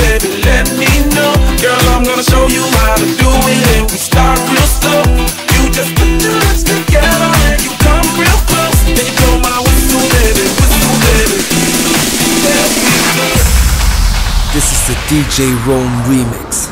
baby, let me know. Girl, I'm gonna show you how to do it, and we start real slow. You just put your lips together and you come real close. Then you blow my whistle, baby, whistle, baby. Let me know. This is the DJay Rome remix.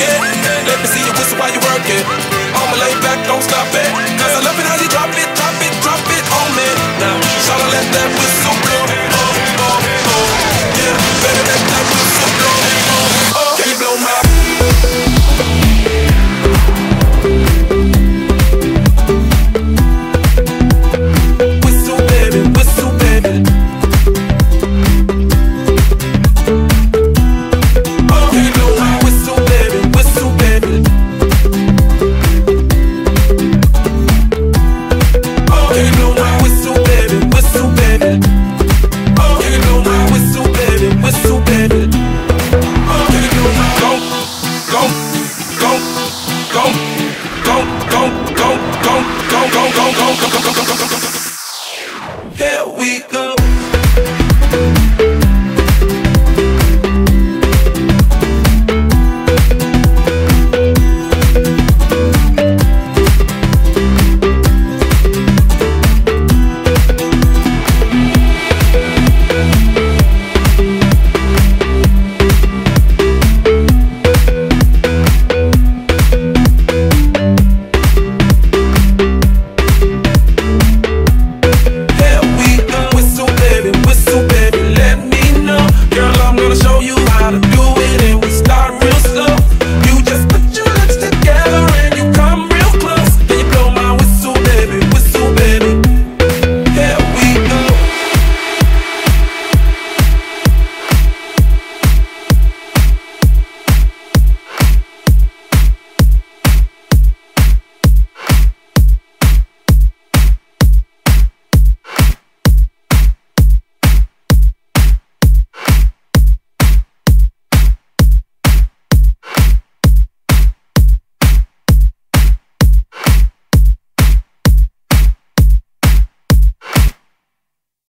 It. Let me see you whistle while you work it. I'ma lay back, don't stop it. Cause I love it how you drop it,